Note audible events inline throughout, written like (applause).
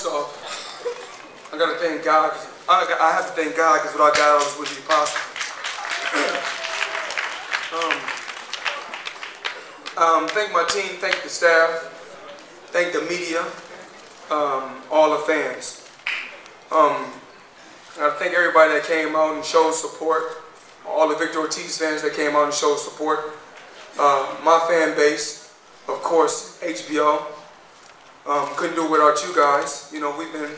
first off, I gotta thank God. I, I have to thank God because without God, this wouldn't be possible. (clears throat) um, um, thank my team, thank the staff, thank the media, um, all the fans. Um, I thank everybody that came out and showed support, all the Victor Ortiz fans that came out and showed support, uh, my fan base, of course, HBO. Um, couldn't do it without you guys. You know, we've been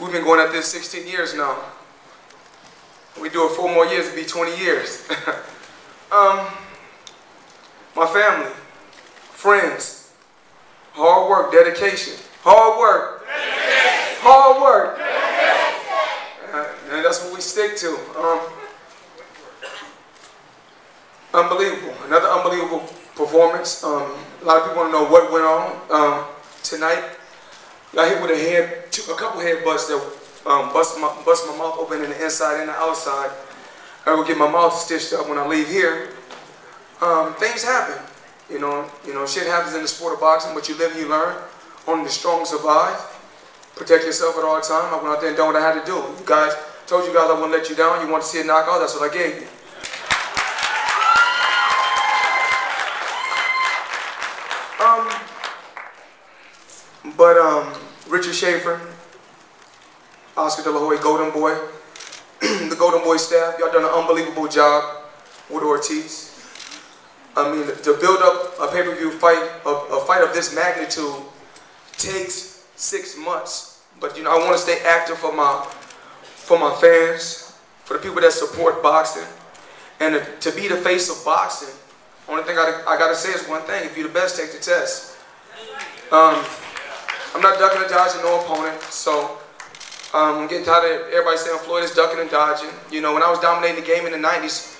we've been going at this 16 years now. We do it four more years, it'd be 20 years. (laughs) um, my family, friends, hard work, dedication, hard work, dedication. hard work. Uh, and that's what we stick to. Um, unbelievable, another unbelievable performance. Um, a lot of people want to know what went on um, tonight. Got hit with a head, a couple head busts that um, busted my, bust my mouth open in the inside and the outside. I will get my mouth stitched up when I leave here. Um, things happen, you know. You know, shit happens in the sport of boxing, but you live and you learn. Only the strong survive. Protect yourself at all times. I went out there and done what I had to do. You guys told you guys I wouldn't let you down. You want to see a knockout? That's what I gave you. Um, but um, Richard Schaefer, Oscar De La Hoya, Golden Boy, (clears throat) the Golden Boy staff, y'all done an unbelievable job with Ortiz. I mean, to build up a pay-per-view fight, a, a, fight of this magnitude, takes six months. But you know, I want to stay active for my, for my fans, for the people that support boxing, and to, be the face of boxing. Only thing I, I gotta say is one thing: if you're the best, take the test. Um, I'm not ducking and dodging no opponent, so um, I'm getting tired of everybody saying Floyd is ducking and dodging. You know, when I was dominating the game in the 90s,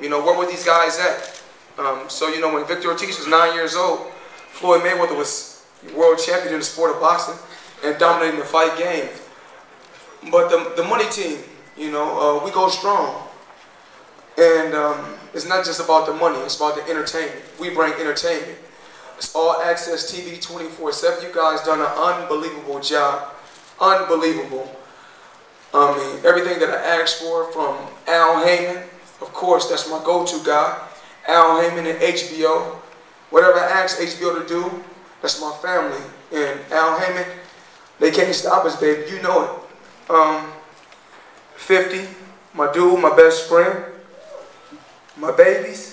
you know, where were these guys at? Um, so, you know, when Victor Ortiz was nine years old, Floyd Mayweather was world champion in the sport of boxing and dominating the fight game. But the, the money team, you know, uh, we go strong. And um, it's not just about the money, it's about the entertainment. We bring entertainment. It's all access TV 24-7. You guys done an unbelievable job. Unbelievable. I mean, everything that I asked for from Al Haymon, of course, that's my go-to guy. Al Haymon and HBO. Whatever I ask HBO to do, that's my family. And Al Haymon, they can't stop us, baby. You know it. Um, 50, my dude, my best friend, my babies,